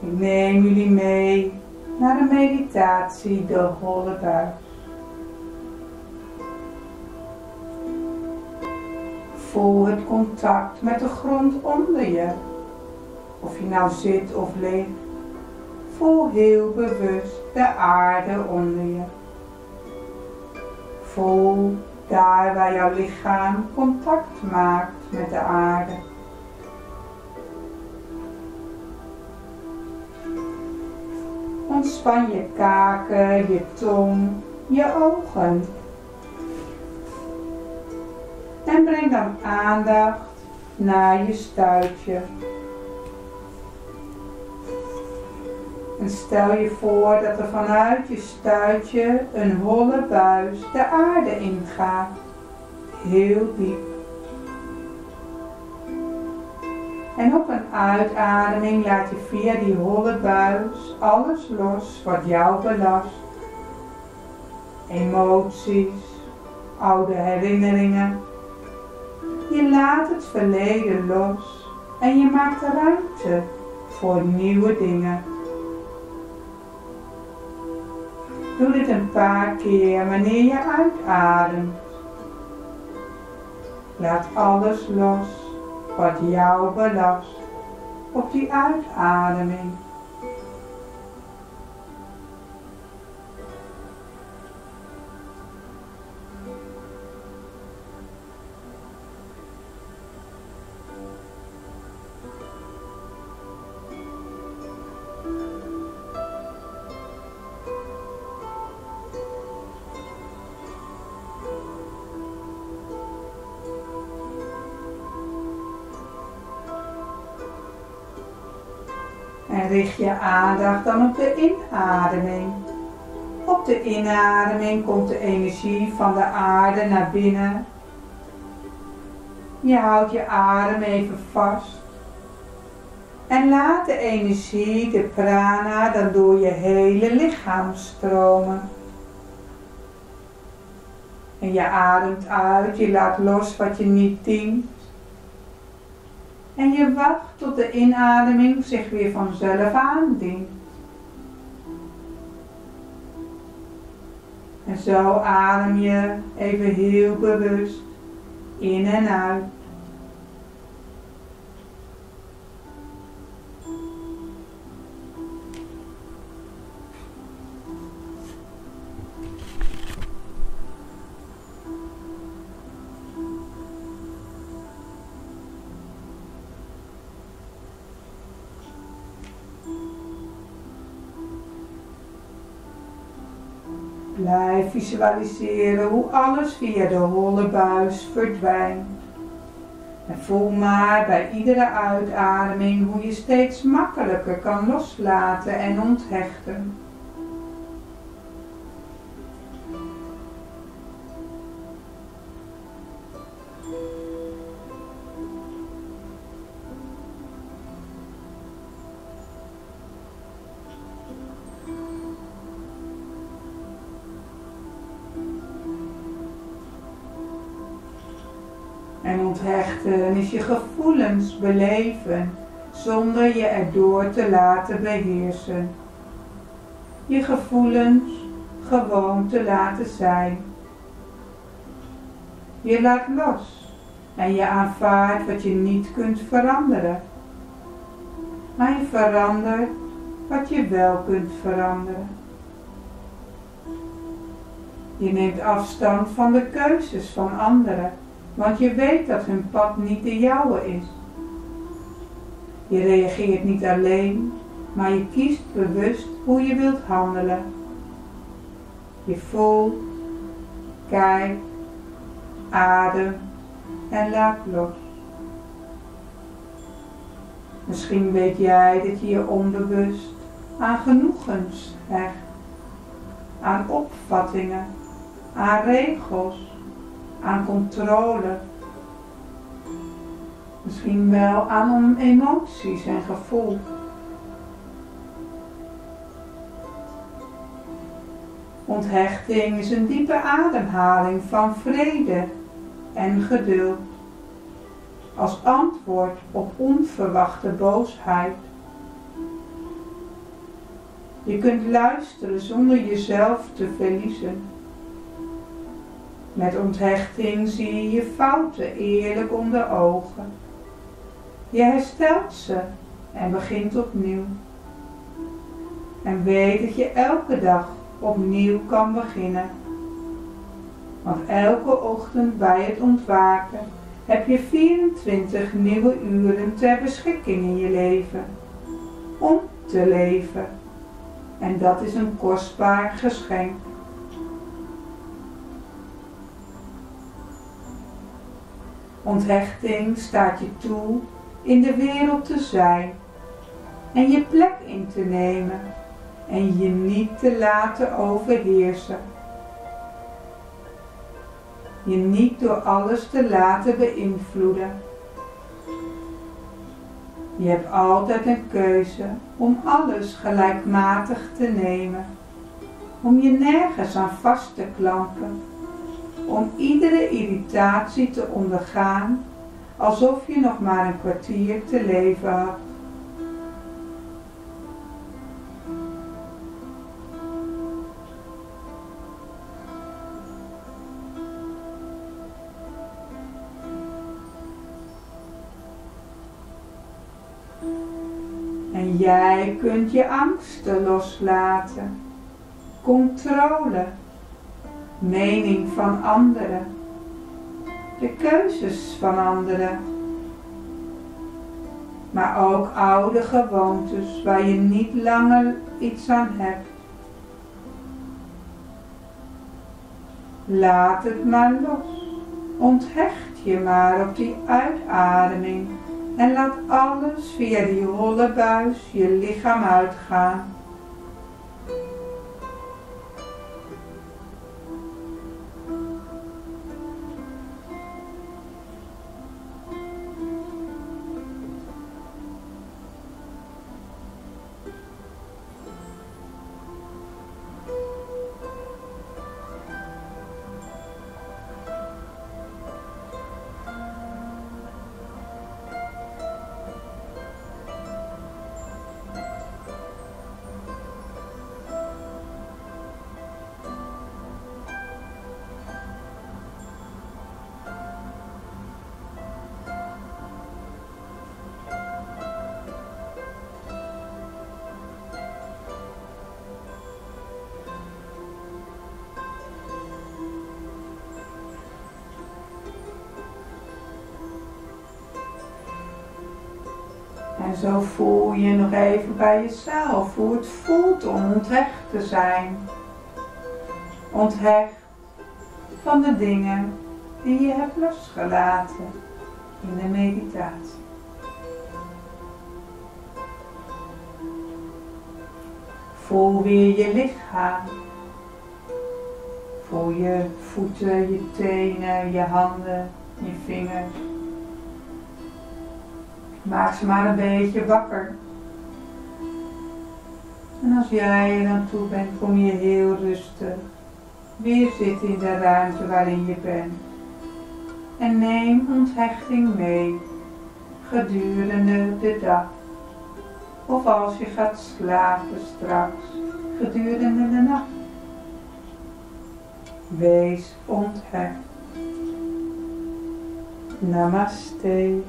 Ik neem jullie mee naar de meditatie de holle buis. Voel het contact met de grond onder je. Of je nou zit of ligt. Voel heel bewust de aarde onder je. Voel daar waar jouw lichaam contact maakt met de aarde. Ontspan je kaken, je tong, je ogen. En breng dan aandacht naar je stuitje. En stel je voor dat er vanuit je stuitje een holle buis de aarde ingaat. Heel diep. En op een uitademing laat je via die holle buis alles los wat jou belast. Emoties, oude herinneringen. Je laat het verleden los en je maakt ruimte voor nieuwe dingen. Doe dit een paar keer wanneer je uitademt. Laat alles los wat jou belast op die uitademing. En richt je aandacht dan op de inademing. Op de inademing komt de energie van de aarde naar binnen. Je houdt je adem even vast. En laat de energie, de prana, dan door je hele lichaam stromen. En je ademt uit, je laat los wat je niet dient. En je wacht tot de inademing zich weer vanzelf aandient. En zo adem je even heel bewust in en uit. Blijf visualiseren hoe alles via de holle buis verdwijnt. En voel maar bij iedere uitademing hoe je steeds makkelijker kan loslaten en onthechten. En onthechten is je gevoelens beleven zonder je erdoor te laten beheersen. Je gevoelens gewoon te laten zijn. Je laat los en je aanvaardt wat je niet kunt veranderen. Maar je verandert wat je wel kunt veranderen. Je neemt afstand van de keuzes van anderen want je weet dat hun pad niet de jouwe is. Je reageert niet alleen, maar je kiest bewust hoe je wilt handelen. Je voelt, kijkt, ademt en laat los. Misschien weet jij dat je je onbewust aan genoegens hecht, aan opvattingen, aan regels aan controle. Misschien wel aan emoties en gevoel. Onthechting is een diepe ademhaling van vrede en geduld. Als antwoord op onverwachte boosheid. Je kunt luisteren zonder jezelf te verliezen. Met onthechting zie je fouten eerlijk onder ogen. Je herstelt ze en begint opnieuw. En weet dat je elke dag opnieuw kan beginnen. Want elke ochtend bij het ontwaken heb je 24 nieuwe uren ter beschikking in je leven. Om te leven. En dat is een kostbaar geschenk. Onthechting staat je toe in de wereld te zijn en je plek in te nemen en je niet te laten overheersen. Je niet door alles te laten beïnvloeden. Je hebt altijd een keuze om alles gelijkmatig te nemen, om je nergens aan vast te klampen, om iedere irritatie te ondergaan alsof je nog maar een kwartier te leven had. En jij kunt je angsten loslaten, controle, mening van anderen, de keuzes van anderen, maar ook oude gewoontes waar je niet langer iets aan hebt. Laat het maar los, onthecht je maar op die uitademing en laat alles via die holle buis je lichaam uitgaan. En zo voel je nog even bij jezelf hoe het voelt om onthecht te zijn. Onthecht van de dingen die je hebt losgelaten in de meditatie. Voel weer je lichaam. Voel je voeten, je tenen, je handen, je vingers. Maak ze maar een beetje wakker. En als jij er aan toe bent, kom je heel rustig weer zitten in de ruimte waarin je bent. En neem onthechting mee gedurende de dag. Of als je gaat slapen straks, gedurende de nacht. Wees onthecht. Namaste.